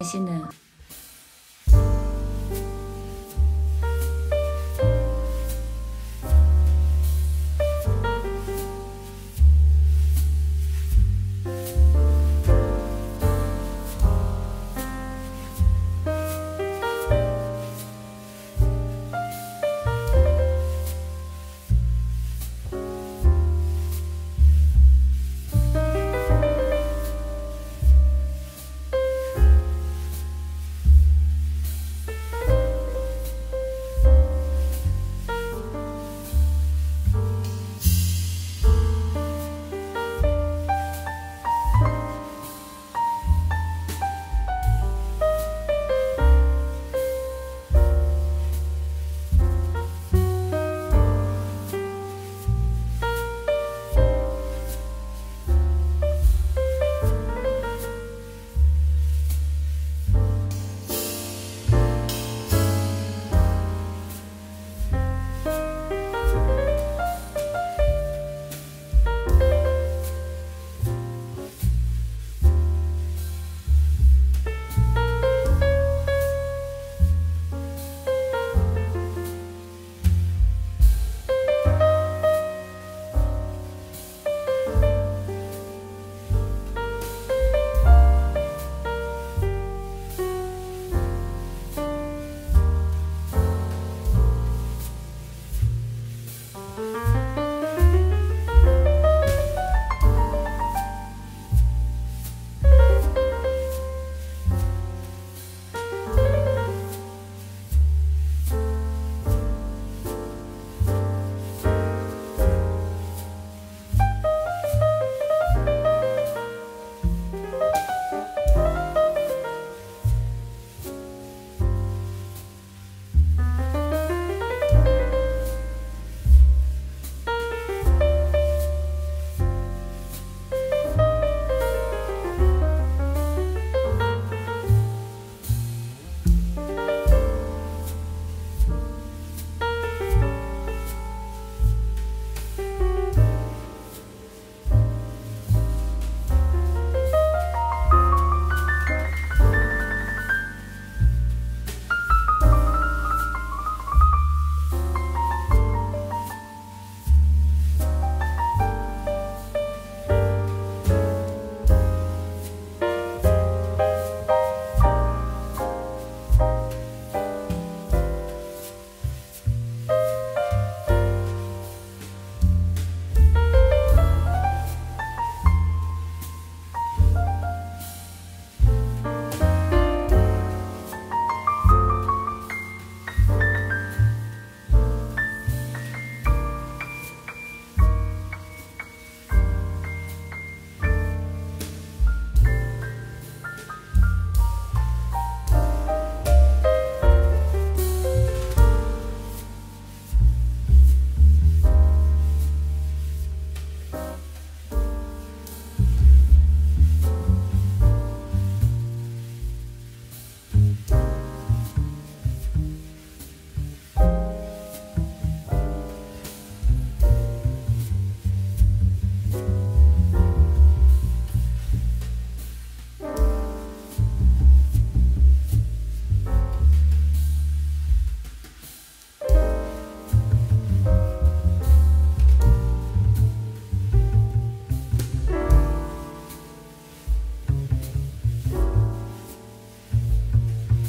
开心的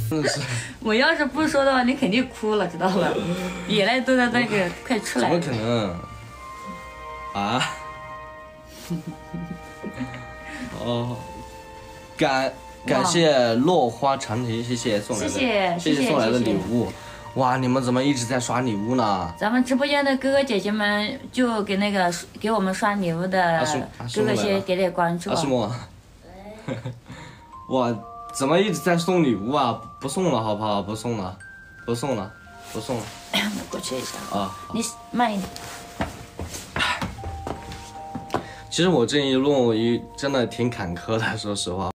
我要是不说的话，你肯定哭了，知道吧？眼泪都在那个快出来。怎么可能？啊？哦，感感谢落花长亭，谢谢送来的，谢谢谢谢谢送来的谢谢礼物。哇，你们怎么一直在刷礼物呢？咱们直播间的哥哥姐姐们就给那个给我们刷礼物的哥哥些点点关注？哇，怎么一直在送礼物啊？不送了好不好？不送了，不送了，不送了我过去一下，啊！你慢一点。其实我这一路一真的挺坎坷的，说实话。